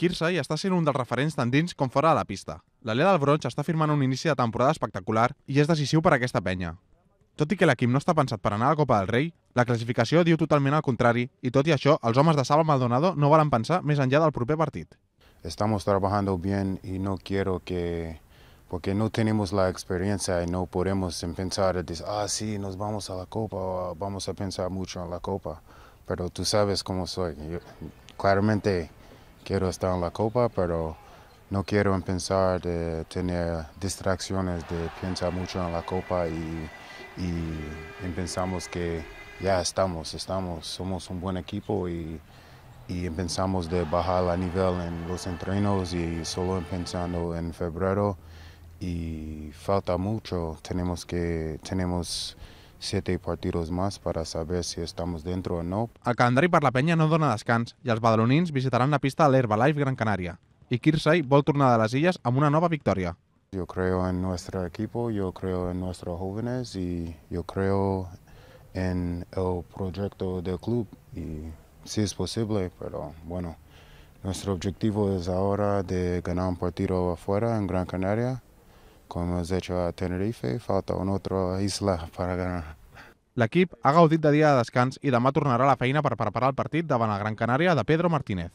Kirsey està sent un dels referents tant dins com fora de la pista. L'Alea del Bronx està firmant un inici de temporada espectacular i és decisiu per a aquesta penya. Tot i que l'equip no està pensat per anar a la Copa del Rei, la classificació diu totalment al contrari i tot i això, els homes de Salva Maldonado no volen pensar més enllà del proper partit. Estamos trabajando bien y no quiero que, porque no tenemos la experiencia y no podemos pensar, decir, ah, sí, nos vamos a la Copa, vamos a pensar mucho en la Copa. Pero tú sabes cómo soy. Yo, claramente quiero estar en la Copa, pero no quiero empezar de tener distracciones de pensar mucho en la Copa y, y pensamos que ya estamos, estamos, somos un buen equipo y, y pensamos de bajar a nivel en los entrenos y solo pensando en febrero. Y falta mucho, tenemos que, tenemos siete partidos más para saber si estamos dentro o no. El calendari per la penya no dona descans i els badalonins visitaran la pista de l'Herbalife Gran Canària. I Kirsey vol tornar de les illes amb una nova victòria. Yo creo en nuestro equipo, yo creo en nuestros jóvenes y yo creo en el proyecto del club y sí es posible, pero bueno, nuestro objetivo es ahora de ganar un partido afuera en Gran Canaria, com hemos hecho a Tenerife, falta una altra isla para ganar. L'equip ha gaudit de dia de descans i demà tornarà a la feina per preparar el partit davant la Gran Canària de Pedro Martínez.